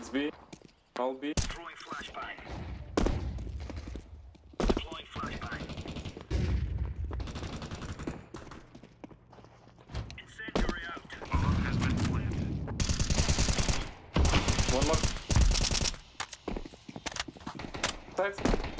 It's B. All B. Throwing flashbang. Deploying flashbang. Incendiary out. Bomb has been planted. One more. Side.